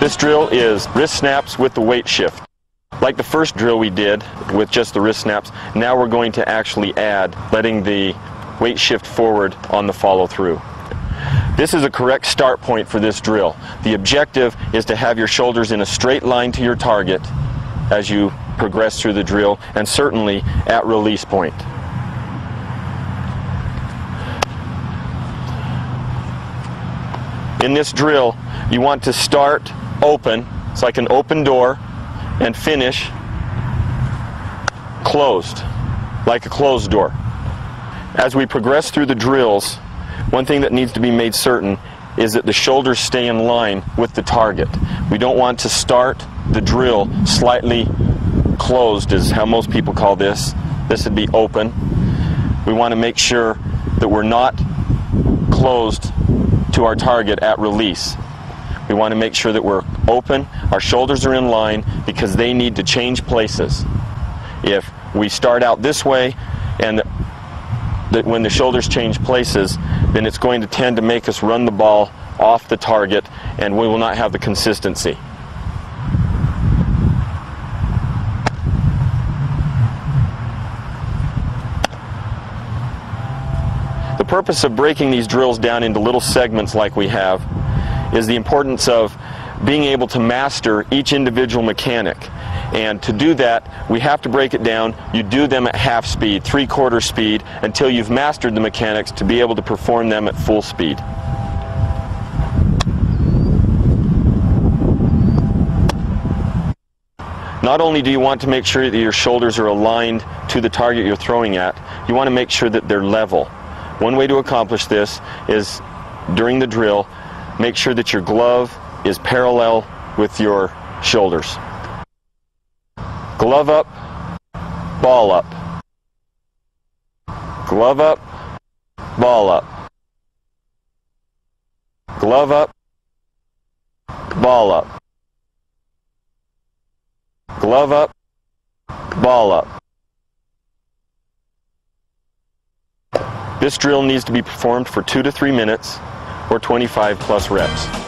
This drill is wrist snaps with the weight shift. Like the first drill we did with just the wrist snaps, now we're going to actually add letting the weight shift forward on the follow through. This is a correct start point for this drill. The objective is to have your shoulders in a straight line to your target as you progress through the drill and certainly at release point. In this drill, you want to start open, it's like an open door, and finish closed, like a closed door. As we progress through the drills, one thing that needs to be made certain is that the shoulders stay in line with the target. We don't want to start the drill slightly closed is how most people call this. This would be open. We want to make sure that we're not closed to our target at release. We want to make sure that we're open, our shoulders are in line because they need to change places. If we start out this way and that when the shoulders change places, then it's going to tend to make us run the ball off the target and we will not have the consistency. The purpose of breaking these drills down into little segments like we have is the importance of being able to master each individual mechanic. And to do that, we have to break it down. You do them at half speed, three quarter speed, until you've mastered the mechanics to be able to perform them at full speed. Not only do you want to make sure that your shoulders are aligned to the target you're throwing at, you want to make sure that they're level. One way to accomplish this is during the drill, make sure that your glove is parallel with your shoulders. Glove up, ball up. Glove up, ball up. Glove up, ball up. Glove up, ball up. This drill needs to be performed for two to three minutes or 25 plus reps.